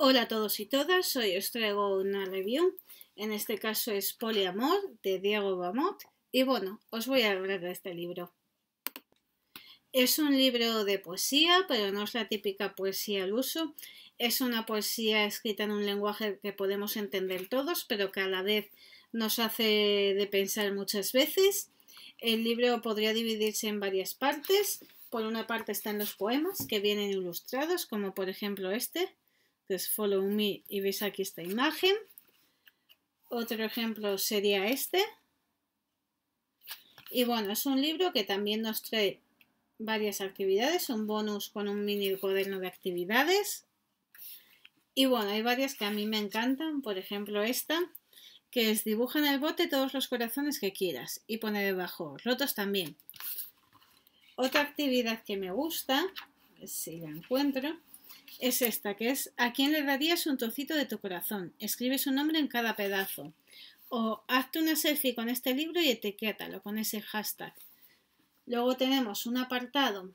Hola a todos y todas, hoy os traigo una review, en este caso es Poliamor de Diego Bamot. Y bueno, os voy a hablar de este libro. Es un libro de poesía, pero no es la típica poesía al uso, es una poesía escrita en un lenguaje que podemos entender todos, pero que a la vez nos hace de pensar muchas veces. El libro podría dividirse en varias partes, por una parte están los poemas que vienen ilustrados, como por ejemplo este, es Follow Me y veis aquí esta imagen. Otro ejemplo sería este. Y bueno, es un libro que también nos trae varias actividades, un bonus con un mini cuaderno de actividades. Y bueno, hay varias que a mí me encantan, por ejemplo esta, que es dibuja en el bote todos los corazones que quieras y pone debajo rotos también. Otra actividad que me gusta, si la encuentro, es esta, que es ¿a quién le darías un trocito de tu corazón? Escribe su nombre en cada pedazo. O hazte una selfie con este libro y etiquétalo con ese hashtag. Luego tenemos un apartado,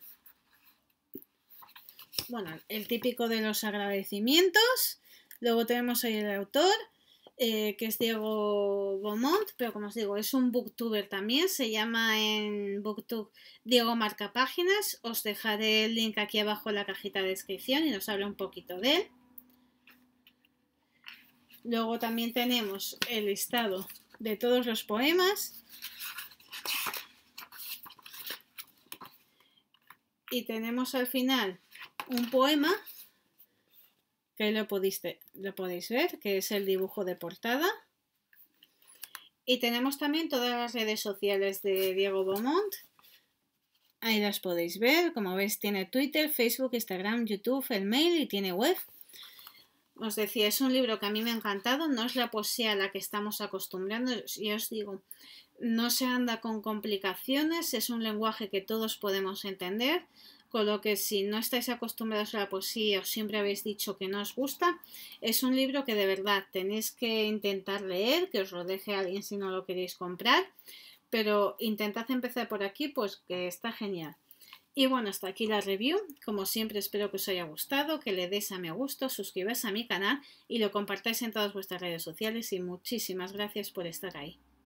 bueno, el típico de los agradecimientos. Luego tenemos ahí el autor, eh, que es Diego Beaumont, pero como os digo, es un booktuber también, se llama en booktube Diego Marca Páginas, os dejaré el link aquí abajo en la cajita de descripción y nos habla un poquito de él. Luego también tenemos el listado de todos los poemas. Y tenemos al final un poema que lo podéis, lo podéis ver, que es el dibujo de portada. Y tenemos también todas las redes sociales de Diego Beaumont. Ahí las podéis ver. Como veis, tiene Twitter, Facebook, Instagram, YouTube, el mail y tiene web. Os decía, es un libro que a mí me ha encantado. No es la poesía a la que estamos acostumbrando. Y os digo, no se anda con complicaciones. Es un lenguaje que todos podemos entender. Con lo que si no estáis acostumbrados a la poesía o siempre habéis dicho que no os gusta, es un libro que de verdad tenéis que intentar leer, que os lo deje alguien si no lo queréis comprar, pero intentad empezar por aquí, pues que está genial. Y bueno, hasta aquí la review. Como siempre espero que os haya gustado, que le deis a me gusta, suscribáis a mi canal y lo compartáis en todas vuestras redes sociales y muchísimas gracias por estar ahí.